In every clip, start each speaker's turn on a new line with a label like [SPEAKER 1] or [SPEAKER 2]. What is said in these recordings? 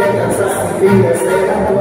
[SPEAKER 1] Todas as vidas serão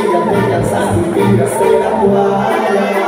[SPEAKER 1] ella tenga vida será guaya.